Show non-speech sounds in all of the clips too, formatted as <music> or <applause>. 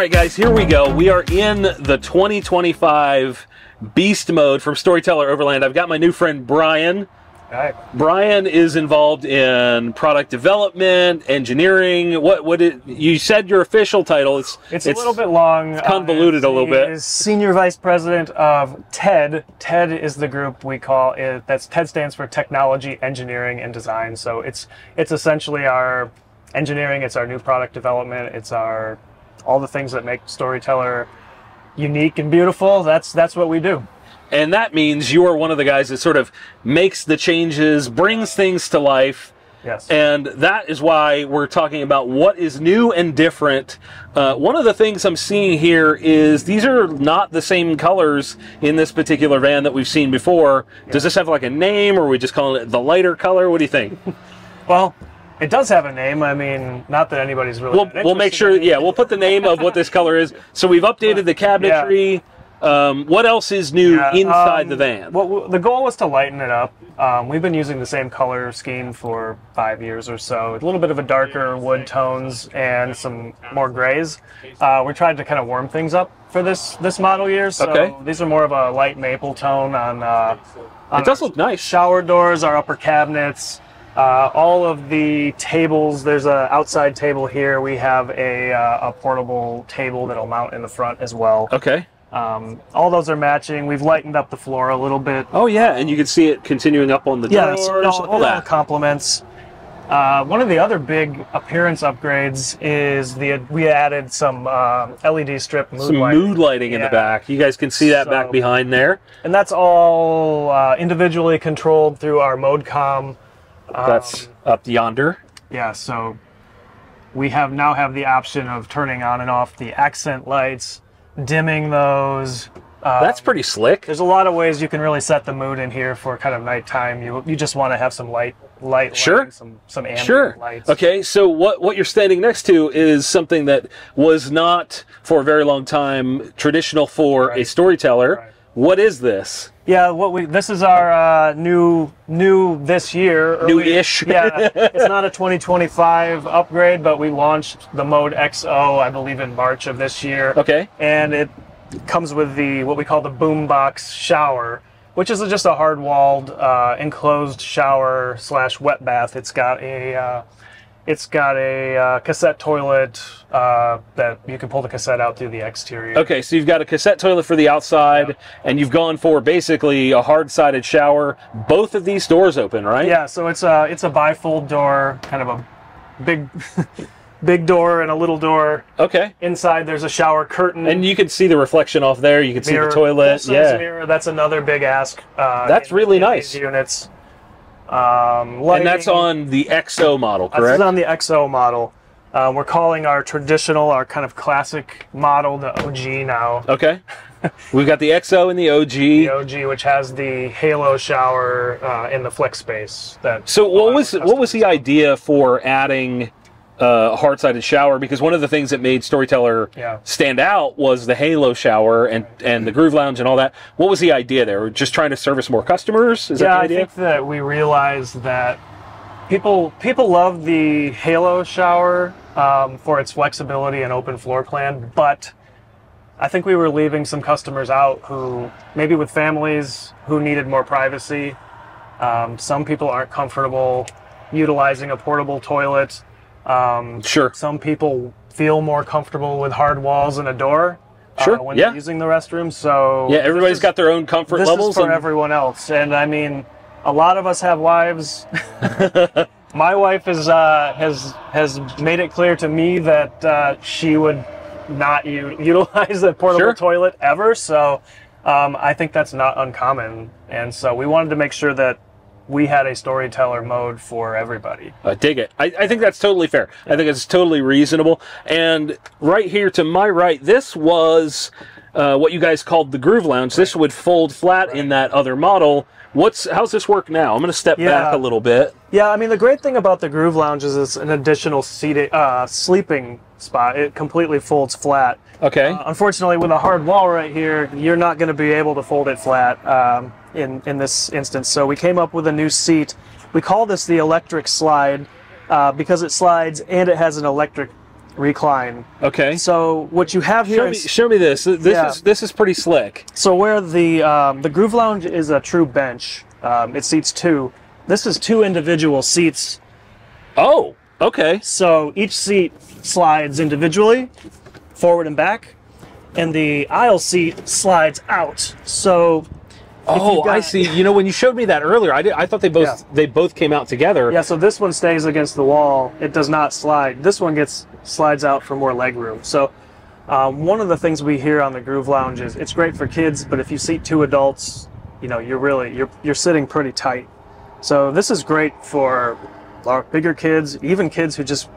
All right, guys, here we go. We are in the 2025 Beast mode from Storyteller Overland. I've got my new friend Brian. Right. Brian is involved in product development, engineering. What what it, you said your official title? It's It's, a little bit long. it's convoluted uh, a little he bit. is Senior Vice President of TED. TED is the group we call it. That's TED stands for Technology, Engineering, and Design. So it's it's essentially our engineering. It's our new product development. It's our all the things that make Storyteller unique and beautiful. That's that's what we do. and that means you are one of the guys that sort of makes the changes, brings things to life. Yes. And that is why we're talking about what is new and different. Uh, one of the things I'm seeing here is these are not the same colors in this particular van that we've seen before. Does this have like a name, or are we just calling it the lighter color? What do you think? well, it does have a name. I mean, not that anybody's really. We'll, we'll make sure, yeah, we'll put the name of what this color is. So we've updated the cabinetry. Um, what else is new Yeah, inside um, the van? Well, the goal was to lighten it up. Um, we've been using the same color scheme for five years or so. A little bit of a darker wood tones and some more grays. Uh, we tried to kind of warm things up for this this model year. So Okay. these are more of a light maple tone on. Uh, on It does look nice. Shower doors, our upper cabinets. Uh, all of the tables. There's a outside table here. We have a, uh, a portable table that'll mount in the front as well. Okay. Um, all those are matching. We've lightened up the floor a little bit. Oh yeah, and you can see it continuing up on the Yeah, doors, so it all, all that. complements. Uh, one of the other big appearance upgrades is the we added some uh, LED strip mood Some lighting. mood lighting in the back. You guys can see that back behind there. and that's all uh, individually controlled through our ModeCom. Um, That's up yonder. yeah. So we have now have the option of turning on and off the accent lights, dimming those. Uh, That's pretty slick. There's a lot of ways you can really set the mood in here for kind of nighttime. You you just want to have some light, light, Sure. lighting, some some ambient Sure. lights. Okay, so what what you're standing next to is something that was not for a very long time traditional for a storyteller. Right. What is this? Yeah, what we this is our uh, new new this year. early- New-ish. <laughs> yeah, it's not a 2025 upgrade, but we launched the Mode XO, I believe, in March of this year. Okay. and it comes with the what we call the boombox shower, which is just a hard-walled uh, enclosed shower slash wet bath. It's got a uh, it's got a uh, cassette toilet uh, that you can pull the cassette out through the exterior. Okay, so you've got a cassette toilet for the outside, and you've gone for basically a hard-sided shower. Both of these doors open, right? Yeah, so it's a it's a bifold door, kind of a big <laughs> big door and a little door. Okay. Inside there's a shower curtain. And you can see the reflection off there. You can see the toilet. Yeah. mirror. That's another big ask. Uh, That's in- really in nice. units. Um, And that's on the XO model, This correct? is on the XO model. Uh, we're calling our traditional, our kind of classic model, the OG now. Okay. <laughs> We've got the XO and the OG. The OG, which has the Halo shower uh, in the flex space. That So what was what was the idea for adding uh, a hard-sided shower? Because one of the things that made Storyteller Yeah. stand out was the Halo shower and and the Groove Lounge and all that. What was the idea there? Just trying to service more customers? Is yeah, that I the idea? think that we realized that people people love the Halo shower um, for its flexibility and open floor plan, but I think we were leaving some customers out who maybe with families who needed more privacy. Um, some people aren't comfortable utilizing a portable toilet. Um, Sure. some people feel more comfortable with hard walls and a door uh, Sure, when yeah. they're using the restroom. So Yeah, everybody's this is- got their own comfort this levels. is for and- everyone else and i mean a lot of us have wives <laughs> my wife is uh, has has made it clear to me that uh, she would not u- utilize the portable Sure. toilet ever so um, i think that's not uncommon and so we wanted to make sure that we had a storyteller mode for everybody I dig it. I, I think that's totally fair. I think it's totally reasonable. And right here to my right, this was uh, what you guys called the Groove Lounge. This would fold flat in that other model. What's how's this work now? I'm going to step back a little bit. Yeah, I mean the great thing about the Groove Lounge is it's an additional seating, uh, sleeping spot. It completely folds flat. Okay. Uh, unfortunately, with a hard wall right here, you're not going to be able to fold it flat um, in in this instance. So we came up with a new seat. We call this the electric slide uh, because it slides and it has an electric recline. Okay. So what you have here Show me, is show me this. This Yeah. is this is pretty slick. so where the um, the Groove Lounge is a true bench. Um, it seats two. This is two individual seats. Oh, okay. So each seat slides individually, forward and back, and the aisle seat slides out. So Oh, I see. You know, when you showed me that earlier, I did, I thought they both Yeah. they both came out together. Yeah, so this one stays against the wall. It does not slide. This one gets slides out for more leg room. So um, one of the things we hear on the Groove Lounge is it's great for kids, but if you seat two adults, you know you're really you're you're sitting pretty tight. So this is great for our bigger kids, even kids who just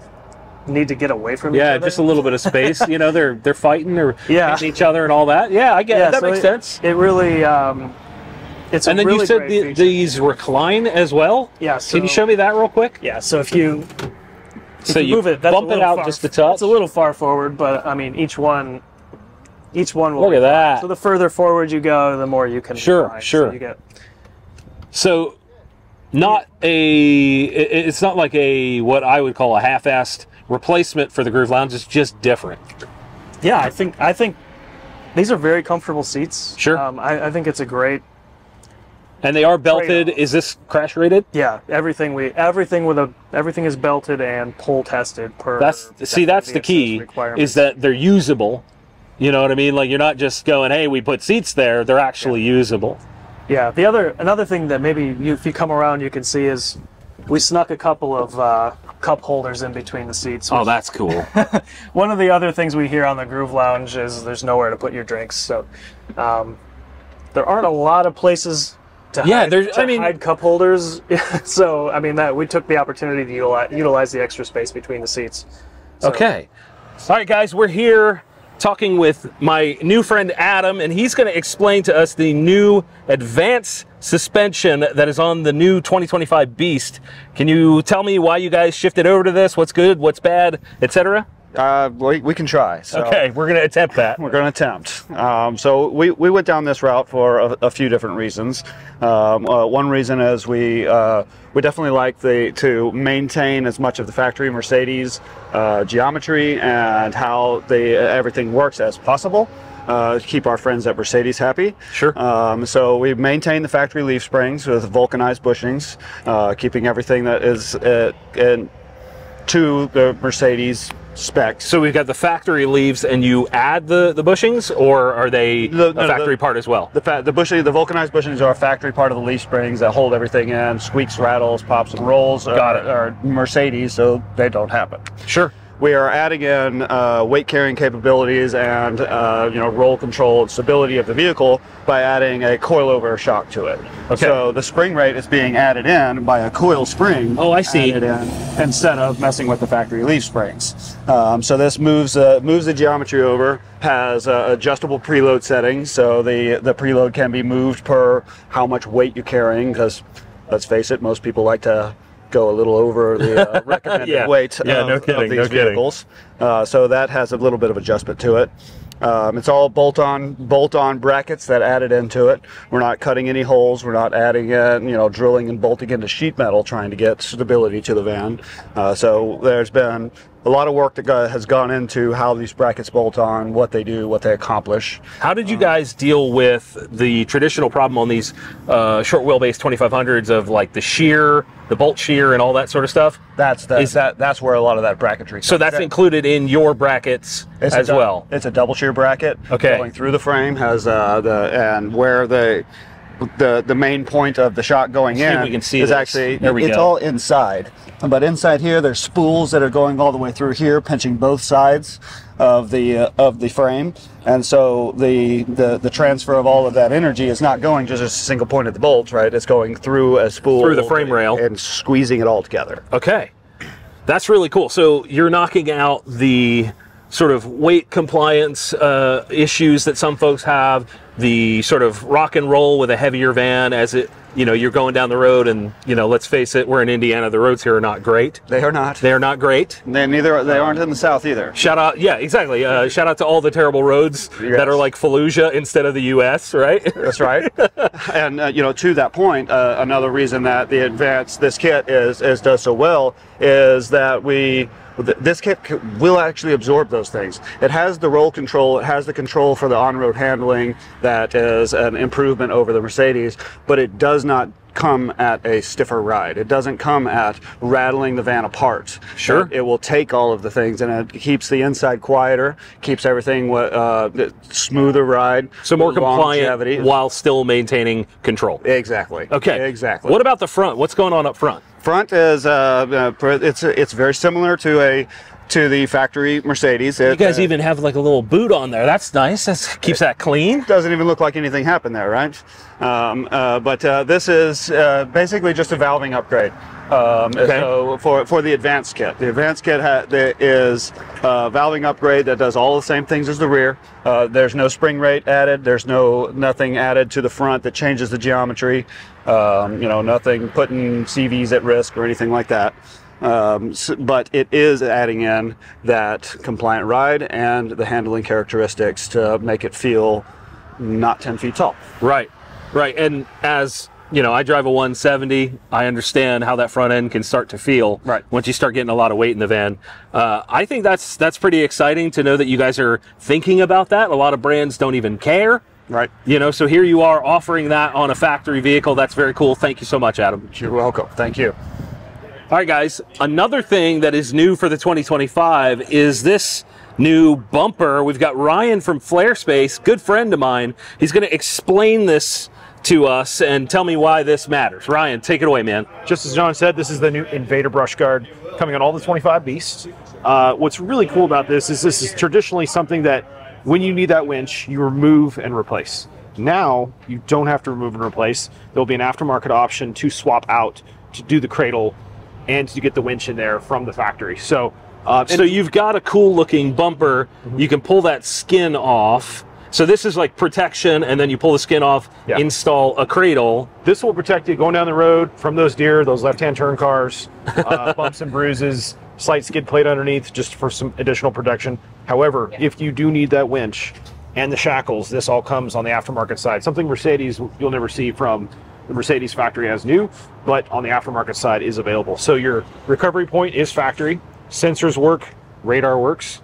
need to get away from each Yeah, just a little bit of space. you know, they're they're fighting or <laughs> Yeah. each other and all that. Yeah, I get Yeah, it. That so makes it- sense. It really um, it's And a then really you said the, these recline as well. Yeah, Can you show me that real quick? yeah. So if you so you move it, that's bump it out far, just a touch. It's a little far forward, but I mean, each one, each one will. Look at that. So the further forward you go, the more you can. Sure, recline. So sure. you get, So, not a. it- It's not like a what I would call a half-assed replacement for the Groove Lounge. It's just different. yeah, I think I think these are very comfortable seats. Sure. Um, I, I think it's a great. And they are belted. Is this crash rated? Yeah, everything we everything with a everything is belted and pull tested per. That's see, that's the key. Is that they're usable. You know what I mean? Like you're not just going, "Hey, we put seats there." They're actually usable. Yeah, the other another thing that maybe you, if you come around you can see is we snuck a couple of uh, cup holders in between the seats. Oh, that's cool. <laughs> One of the other things we hear on the Groove Lounge is there's nowhere to put your drinks. So um, there aren't a lot of places to, Yeah, hide, there's- to I mean- hide cup holders. <laughs> so I mean that we took the opportunity to utilize, utilize the extra space between the seats. So- Okay. All right, guys, we're here talking with my new friend Adam, and he's going to explain to us the new advanced suspension that is on the new 2025 Beast. Can you tell me why you guys shifted over to this? What's good? What's bad? Etc. Uh, we, we can try. So Okay, we're going to attempt that. We're going to attempt. Um, so we, we went down this route for a, a few different reasons. Um, uh, one reason is we uh, we definitely like the to maintain as much of the factory Mercedes uh, geometry and how the everything works as possible. Uh, to keep our friends at Mercedes happy. Sure. Um, so we maintain the factory leaf springs with vulcanized bushings, uh, keeping everything that is uh, in, to the Mercedes specs. So we've got the factory leaves, and you add the, the bushings, or are they The- a no, factory the- part as well? The fa- the bushing, the vulcanized bushings are a factory part of the leaf springs that hold everything in. Squeaks, rattles, pops, and rolls. Got are, it. Are Mercedes, so they don't happen. Sure. We are adding in uh, weight carrying capabilities and uh, you know roll control and stability of the vehicle by adding a coilover shock to it. Okay. So the spring rate is being added in by a coil spring. Oh, I see. added in instead of messing with the factory leaf springs. Um, so this moves uh, moves the geometry over. Has uh, adjustable preload settings, so the the preload can be moved per how much weight you're carrying. Because let's face it, most people like to go a little over the uh, <laughs> recommended Yeah. weight Yeah, of, no of these no vehicles. Uh, so that has a little bit of adjustment to it. Um, it's all bolt-on bolt-on brackets that added into it. We're not cutting any holes. We're not adding in, you know, drilling and bolting into sheet metal trying to get stability to the van. Uh, so there's been a lot of work that go, has gone into how these brackets bolt on, what they do, what they accomplish. How did you guys deal with the traditional problem on these uh, short wheelbase 2500s of like the shear, the bolt shear, and all that sort of stuff? That's the, Is- that that's where a lot of that bracketry. So that's included in your brackets as well. It's a double shear bracket. Okay. Going through the frame has uh, the and where the the the main point of the shot going in we can see is this. actually There we it's go. all inside. But inside here, there's spools that are going all the way through here, pinching both sides of the uh, of the frame, and so the, the the transfer of all of that energy is not going just a single point at the bolt, right? It's going through a spool Through the frame rail. and squeezing it all together. Okay. That's really cool. So you're knocking out the sort of weight compliance uh, issues that some folks have, the sort of rock and roll with a heavier van as it, you know, you're going down the road and, you know, let's face it, we're in Indiana, the roads here are not great. They are not. They're not great. They neither. They aren't in the south either. Shout out, yeah, exactly. Uh, shout out to all the terrible roads Yes. that are like Fallujah instead of the U.S., right? That's right. <laughs> and uh, you know, to that point, uh, another reason that the advanced this kit is is does so well is that we this kit will actually absorb those things. It has the roll control, it has the control for the on-road handling that is an improvement over the Mercedes, but it does not come at a stiffer ride. It doesn't come at rattling the van apart. Sure. It, it will take all of the things and it keeps the inside quieter, keeps everything uh, smoother ride. So more compliant while still maintaining control. Exactly. Okay. Exactly. What about the front? What's going on up front? Front is uh, uh, it's it's very similar to a to the factory Mercedes. You guys uh, even have like a little boot on there. That's nice. That keeps that clean. doesn't even look like anything happened there, right? Um, uh, but uh, this is uh, basically just a valving upgrade. Um, Okay. So for, for the advanced kit, the advanced kit is a valving upgrade that does all the same things as the rear. Uh, there's no spring rate added. There's no nothing added to the front that changes the geometry. Um, you know, nothing putting CVs at risk or anything like that. Um, but it is adding in that compliant ride and the handling characteristics to make it feel not 10 feet tall. Right, right. And as you know, I drive a 170. I understand how that front end can start to feel. Right. Once you start getting a lot of weight in the van, uh, I think that's that's pretty exciting to know that you guys are thinking about that. A lot of brands don't even care. Right. You know, so here you are offering that on a factory vehicle. That's very cool. Thank you so much, Adam. You're welcome. Thank you. All right, guys. Another thing that is new for the 2025 is this new bumper. We've got Ryan from Flarespace, good friend of mine. He's going to explain this to us and tell me why this matters. Ryan, take it away, man. just as Jon said, this is the new Invader brush guard coming on all the 25 beasts. Uh, what's really cool about this is this is traditionally something that when you need that winch, you remove and replace. Now you don't have to remove and replace. There'll be an aftermarket option to swap out to do the cradle and to get the winch in there from the factory. So, uh, So you've got a cool looking bumper. You can pull that skin off. So this is like protection, and then you pull the skin off, Yeah. install a cradle. This will protect you going down the road from those deer, those left-hand turn cars, <laughs> uh, bumps and bruises, slight skid plate underneath, just for some additional protection. However, if you do need that winch and the shackles, this all comes on the aftermarket side. Something Mercedes you'll never see from the Mercedes factory as new, but on the aftermarket side is available. So your recovery point is factory, sensors work, radar works,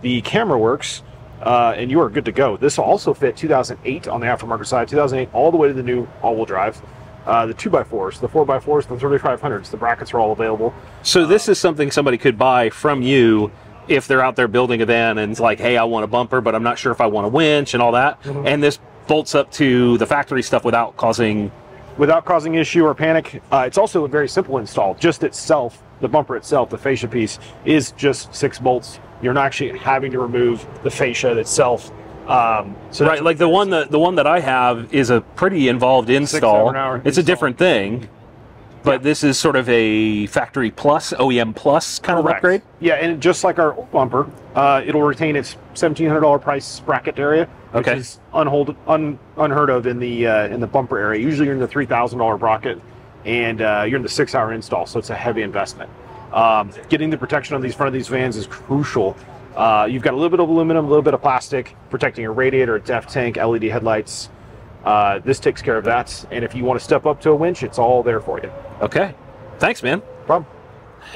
the camera works, uh, and you are good to go. This will also fit 2008 on the aftermarket side, 2008 all the way to the new all-wheel drive. Uh, the 2x4s, the 4x4s, the 3500s, the brackets are all available. So this is something somebody could buy from you if they're out there building a van and it's like, hey, I want a bumper, but I'm not sure if I want a winch and all that. And this bolts up to the factory stuff without causing. without causing issue or panic. Uh, it's also a very simple install. Just itself, the bumper itself, the fascia piece, is just six bolts. You're not actually having to remove the fascia itself. Um, so Right, like the one that the one that I have is a pretty involved install. it's a different thing, but this is sort of a factory plus, OEM plus kind of upgrade. Yeah, and just like our old bumper, uh, it'll retain its seventeen hundred dollar price bracket area, which Okay. is unhold, un, unheard of in the uh, in the bumper area. Usually, you're in the three thousand dollar bracket, and uh, you're in the six hour install, so it's a heavy investment. Um, getting the protection on these front of these vans is crucial. Uh, you've got a little bit of aluminum, a little bit of plastic protecting your radiator, DEF tank, LED headlights. Uh, this takes care of that, and if you want to step up to a winch, it's all there for you. Okay, thanks, man. No Problem.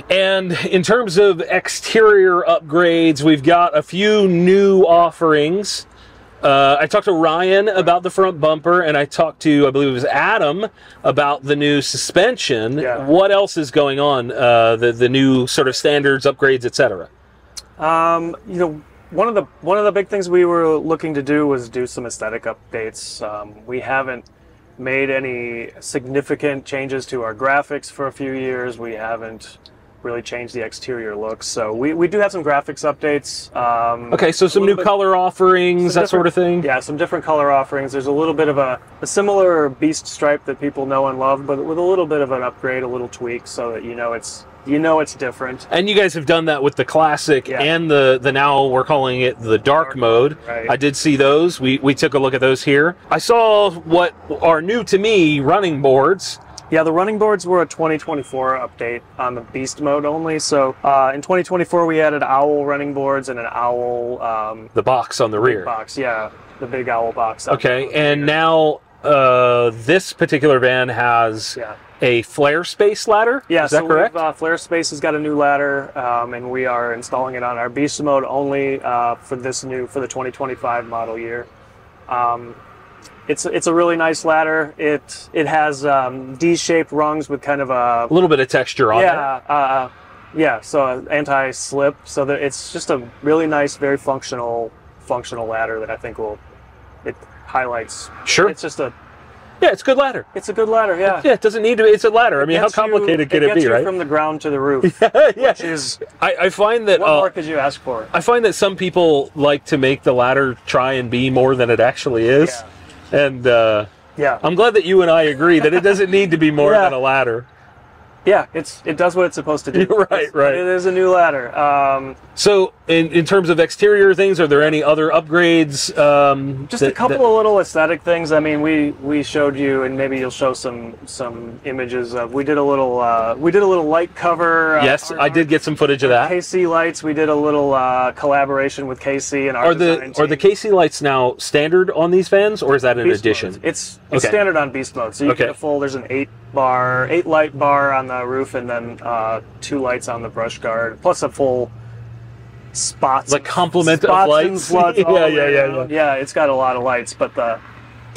And in terms of exterior upgrades, we've got a few new offerings. Uh, I talked to Ryan about the front bumper, and I talked to, I believe it was Adam, about the new suspension. Yeah. What else is going on? Uh, the the new sort of standards, upgrades, etc. Um, you know, one of the one of the big things we were looking to do was do some aesthetic updates. Um, we haven't made any significant changes to our graphics for a few years. We haven't really change the exterior look, so we, we do have some graphics updates. Um, Okay, so some new bit- color offerings, that sort of thing. Yeah, some different color offerings. There's a little bit of a, a similar beast stripe that people know and love, but with a little bit of an upgrade, a little tweak, so that you know it's you know it's different. And you guys have done that with the classic Yeah. and the the now we're calling it the dark, Dark mode. right. I did see those. We we took a look at those here. I saw what are new to me running boards. Yeah, the running boards were a 2024 update on the beast mode only. So uh, in 2024, we added owl running boards and an owl um, The box on the rear. box. Yeah, the big owl box. Okay, and now uh, this particular van has Yeah. a Flarespace ladder. Yeah, is that so correct? We've, uh, Flarespace has got a new ladder, um, and we are installing it on our beast mode only uh, for this new for the 2025 model year. Um, it's it's a really nice ladder. It it has um, D-shaped rungs with kind of a a little bit of texture on yeah uh, yeah so anti-slip. So that it's just a really nice, very functional functional ladder that I think will it highlights. Sure. it's just a. Yeah, it's a good ladder. it's a good ladder. Yeah. Yeah, it doesn't need to be. It's a ladder. I mean, how Gets you- complicated can it, be, right? From the ground to the roof. <laughs> yeah. Which is I, I find that what uh, more could you ask for? I find that some people like to make the ladder try and be more than it actually is, and uh, Yeah. I'm glad that you and I agree that it doesn't need to be more Yeah. than a ladder. Yeah, it's it does what it's supposed to do. <laughs> Right, It's- right. It is a new ladder. Um, So, in, in terms of exterior things, are there any other upgrades? Um, just a couple that- of little aesthetic things. I mean, we we showed you, and maybe you'll show some some images of. We did a little uh, we did a little light cover. uh, Yes, I did get some footage of that. KC lights. We did a little uh, collaboration with KC and our Are the design are the. KC lights now standard on these fans, or is that an Beast addition? modes. It's it's Okay. standard on beast mode. So you Okay. get a full. There's an eight bar, eight light bar on the roof, and then uh, two lights on the brush guard, plus a full spots. Like complement of lights? <laughs> all Yeah, yeah, yeah. Yeah, it's got a lot of lights, but the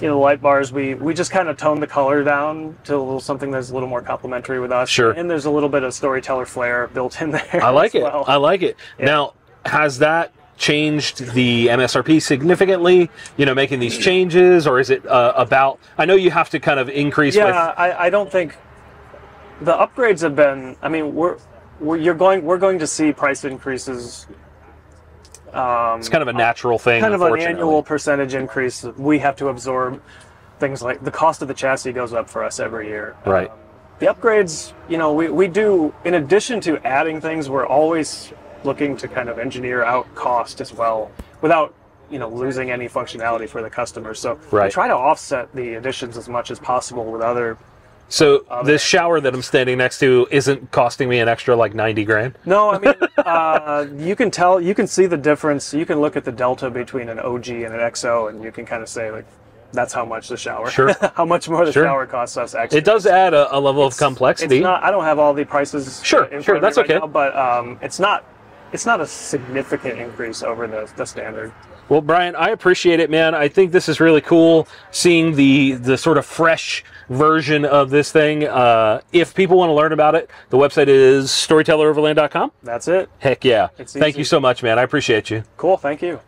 you know the light bars we we just kind of toned the color down to a little something that's a little more complementary with us. Sure. And there's a little bit of storyteller flair built in <laughs> there. I like it. well. I like it. Now, has that changed the MSRP significantly? You know, making these changes, or is it uh, about? I know you have to kind of increase yeah, with. I, I don't think the upgrades have been. I mean, we're, we're you're going we're going to see price increases. Um, It's kind of a natural thing. kind of an annual percentage increase. We have to absorb things like the cost of the chassis goes up for us every year. Right. The upgrades, you know, we, we do, in addition to adding things, we're always looking to kind of engineer out cost as well without, you know, losing any functionality for the customer. So Right. we try to offset the additions as much as possible with other. So Other- this shower that I'm standing next to isn't costing me an extra like 90 grand. No, I mean, uh, you can tell, you can see the difference. You can look at the delta between an OG and an XO, and you can kind of say, like, that's how much the shower, Sure. <laughs> how much more the Sure. shower costs us actually. It does add a, a level of complexity. It's not. I don't have all the prices. Sure, in front sure, of me that's right okay. now, but um, it's not. It's not a significant increase over the, the standard. Well, Brian, I appreciate it, man. I think this is really cool seeing the the sort of fresh version of this thing. Uh, if people want to learn about it, the website is storytelleroverland.com. That's it. Heck yeah. Thank you so much, man. I appreciate you. Cool. Thank you.